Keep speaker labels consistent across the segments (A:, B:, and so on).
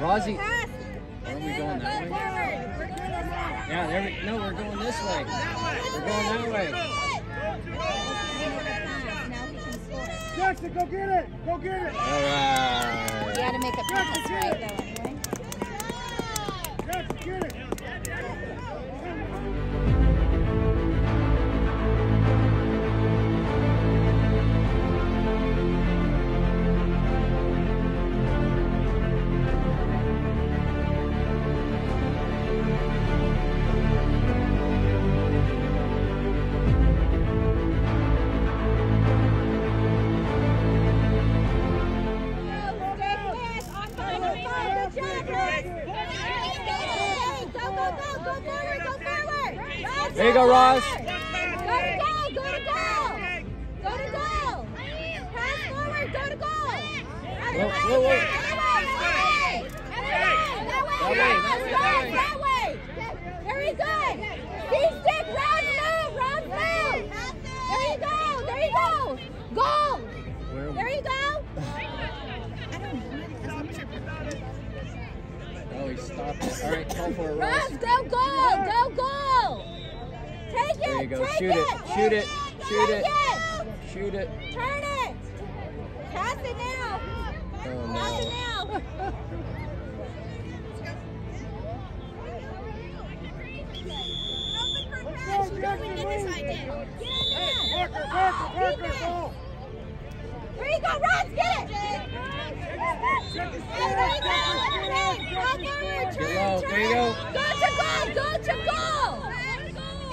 A: Rosie. Where are we going that way?
B: forward. We're going this way.
A: Yeah, there we no, we're going this way. We're going that way.
B: Now he can score.
C: Jackson, go get it! Go get it!
A: All right.
B: You gotta make a pass right though anyway.
C: Jackson, get it!
A: Go, Roz.
B: Go to goal, go to goal. Go to goal. Pass forward, go to goal.
A: Whoa, whoa, whoa.
B: That way. Very good. See stick, Roz move, Roz move. There you go, there you go. Goal. There you go.
A: Oh, he stopped it. All right, call for a
B: Roz,
A: Ross.
B: go goal, go goal. Take
A: There you go.
B: take
A: Shoot it, shoot it, shoot it. Shoot it.
B: Turn it. Pass it now.
A: Oh
B: Pass it
A: no.
B: now.
C: Let's go, Jackson, move!
B: Get in there.
C: Parker, Parker, Parker, ball!
B: There you go, Roz, get it. There you go. Go forward,
A: Get
B: turn,
A: low.
B: turn.
A: There you go.
B: Go to goal, go to goal.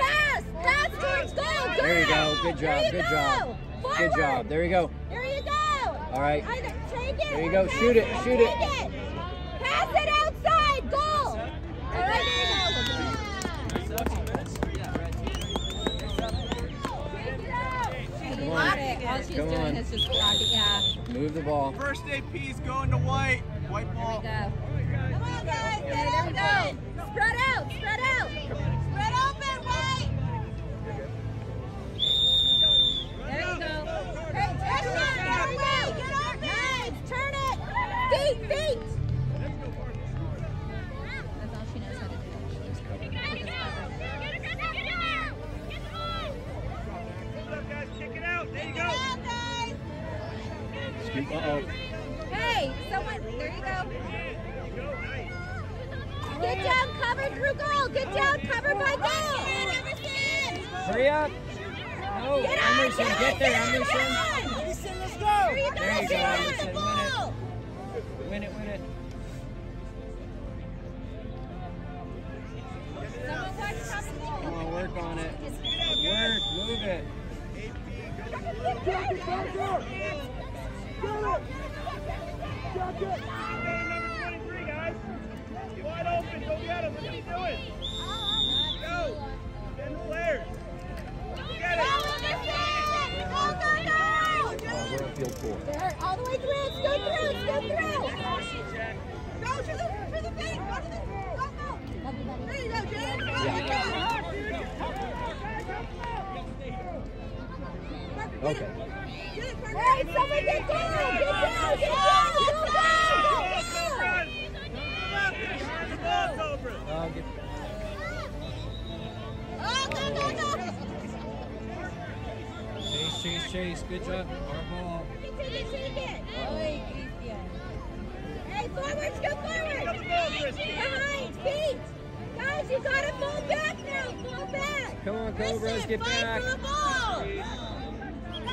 B: Pass, pass towards goal.
A: There you go. Good job. Good
B: go.
A: job. Good job. There you go.
B: There you go.
A: All right.
B: Either take it.
A: There you go. Shoot it,
B: or
A: shoot
B: take
A: it.
B: Pass it outside. Goal. All right, there you go.
A: Come on.
B: All she's
A: Come
B: doing
A: on.
B: is just blocking. Yeah.
A: Move the ball.
D: First AP's going to white. White
B: There
D: ball.
A: Hurry up. No,
B: Get on,
A: Emerson,
B: get
A: get there,
B: get on,
A: Emerson.
B: get on.
C: Easton, let's
B: There you
C: go!
B: go.
A: There you go, Emerson,
B: the
A: win it. Win it, win it.
B: Someone watch top of.
A: Come on, work on it. Work, move it.
C: Jackson, Parker! Get it!
D: Number 23, guys. Wide open. Go get him. What are you doing? Go. Send the players. Get
B: Go,
D: it.
B: Emerson. Go, go, go.
A: Oh, we're on field four.
B: There, all the way through. Scoot through. Scoot through. Go to the to the base. Go to the. Go, go. There you go, James.
A: Yeah. Okay.
B: Hey, someone get down. Get down. Get down. Go, go, go, go.
D: Run. The ball's over.
A: Uh, get,
B: Oh, go, go, go.
A: chase, chase, chase. Good job. Our ball.
B: Take it, take it. Hey, forwards, go forward.
D: Got the ball,
B: Behind, feet. Guys, you gotta fall back now. Fall back.
A: Come on,
B: Listen,
A: Cobras, get back.
B: for the ball.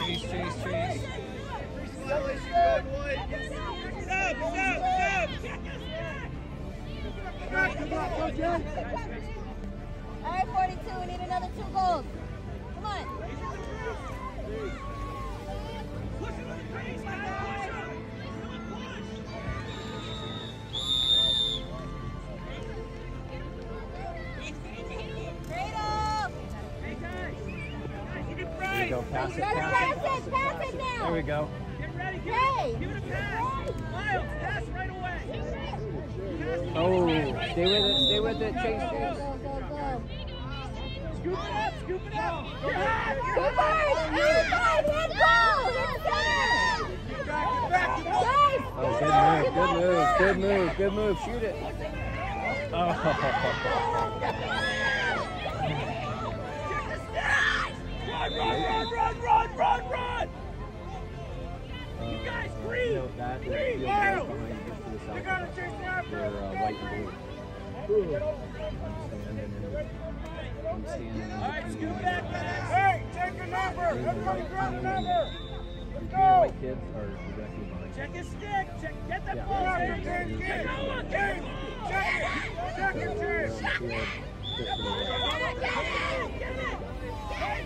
A: Chase, chase, chase.
D: Stop, stop,
C: block,
B: All right, 42. We need another two goals. Come on.
A: Go. Pass it,
B: gotta
A: pass
B: pass
A: it.
B: it. Pass it now.
A: There we go.
D: Get ready,
B: Jay.
D: Give it a pass. Miles, pass right away. Pass
A: Oh, stay with it, stay with it, Chase,
B: Go, go, go, go.
D: Scoop it up, scoop it up. Your hat, your
B: Go for it. Inside, hit goal. Hit center. Guys.
A: Oh, good move, good move, good move, good move, shoot it. Oh.
D: Run, run, run, run, run. You guys,
A: You
D: green.
A: know, that is
D: Green,
A: field
D: Miles.
A: goal behind you get to the south.
D: You gotta chase the after.
A: They're uh, white and blue. I'm standing in, I'm standing in
D: All right,
A: between,
D: scoop it up,
A: uh,
D: guys.
C: Hey, take a number. Everybody grab a number. Let's
A: the
C: go.
A: kids are directly behind.
D: Check his stick. Check. Get that
A: Yeah.
D: ball,
C: Check it, James,
D: Get
C: James.
D: Noah,
C: James,
D: James.
C: check it. Check it,
A: They're
C: James.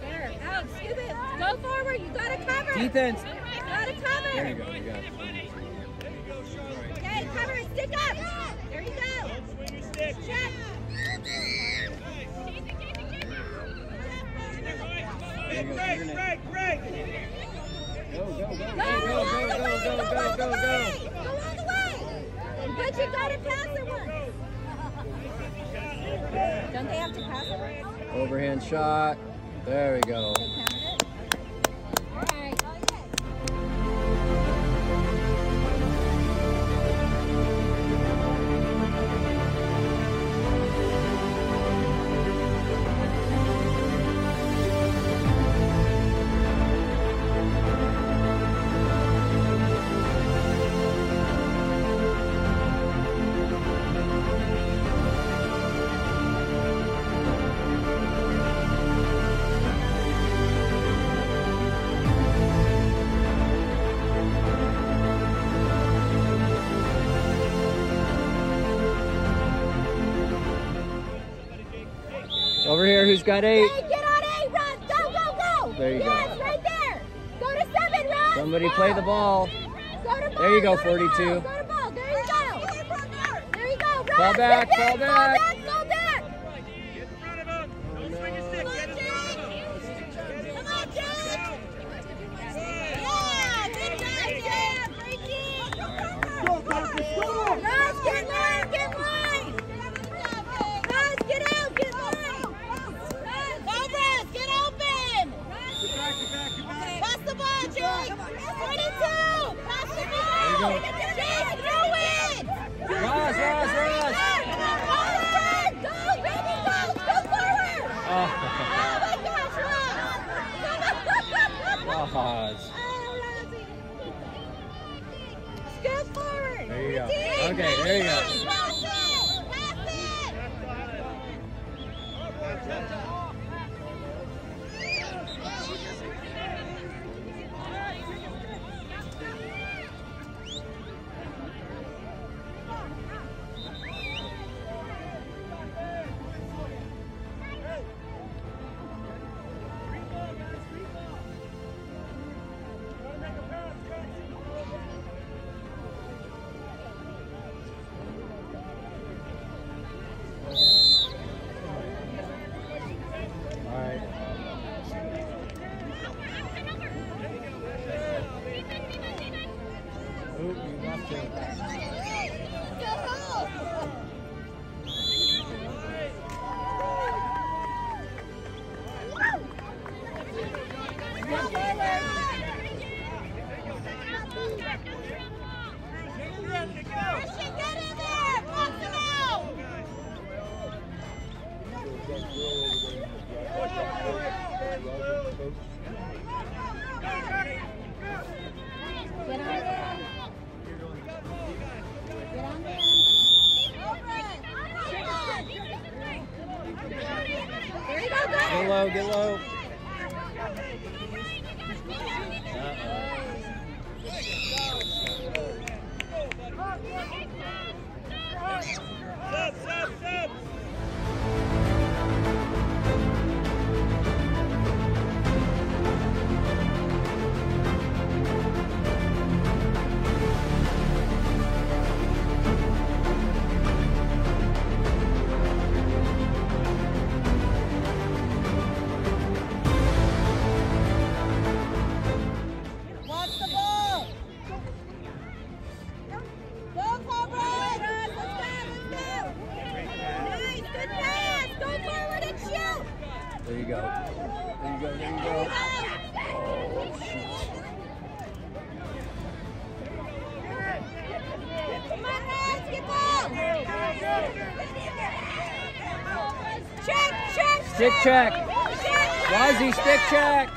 B: There. Go forward, you.
A: Defense.
B: Gotta cover.
A: There you go, you got it.
B: Okay, cover stick up. There you go.
D: Don't swing your stick.
B: Check.
D: Greg, Greg, Greg.
A: Go, go, go,
B: Go,
A: go,
B: go,
A: go, go, go,
B: go
A: go, go,
B: all the way. But you gotta pass it once. Don't they have to pass it once?
A: Overhand shot. There we go. Who's got eight?
B: Hey, get on eight, Ron. Go, go, go.
A: There you go.
B: yes, right there. Go to seven, Ron.
A: Somebody
B: Go.
A: play the ball.
B: Go to ball.
A: There you go,
B: to
A: 42.
B: ball, Go to ball. There you go. There you go. Ron,
A: Ball back, ball
B: back,
A: back.
B: Ball back, ball back. low, get low. Stick check. Wazzy, stick check.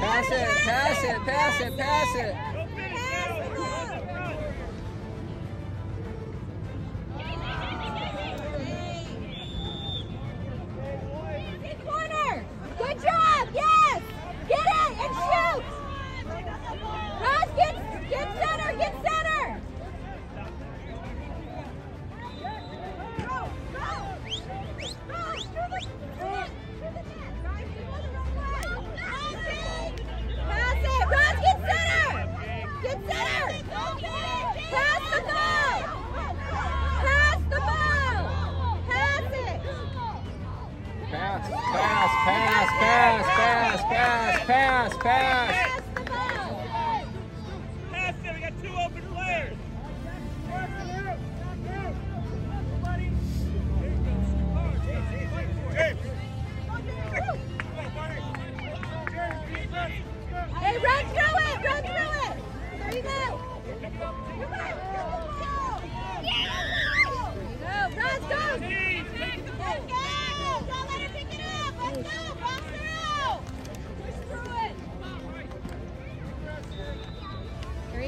A: Pass
E: it,
A: pass it,
B: pass it, pass it. pass, pass,
A: pass, pass, pass, pass,
B: pass.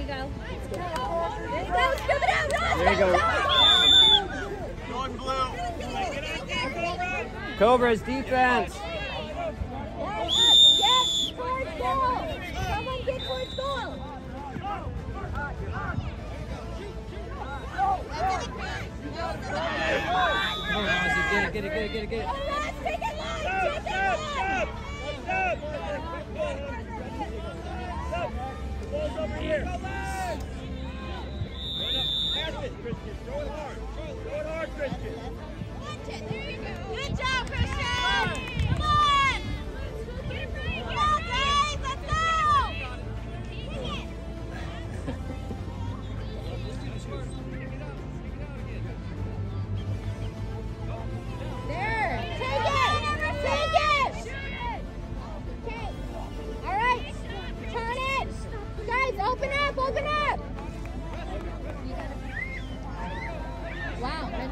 A: go. There you go. There you go.
F: Going blue.
B: Cobras defense.
A: Get towards
B: Get it, get it, get it, get it. Get it.
A: Take it line. Take it line.
E: Ball's over here.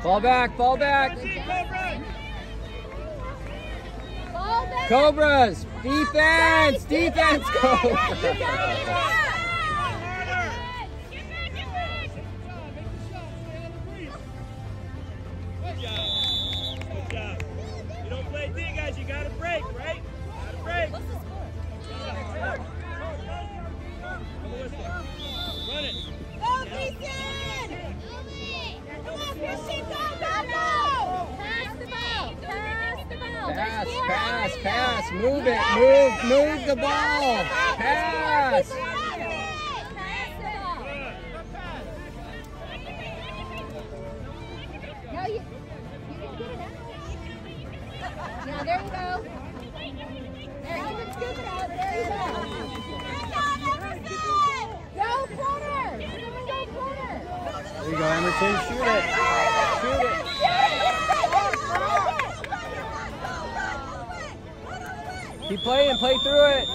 B: Fall back, fall back. Cobras, defense, defense, Cobras.
A: Pass, pass,
B: pass. Move it. Move, move the ball.
A: Pass.
B: play and play through it.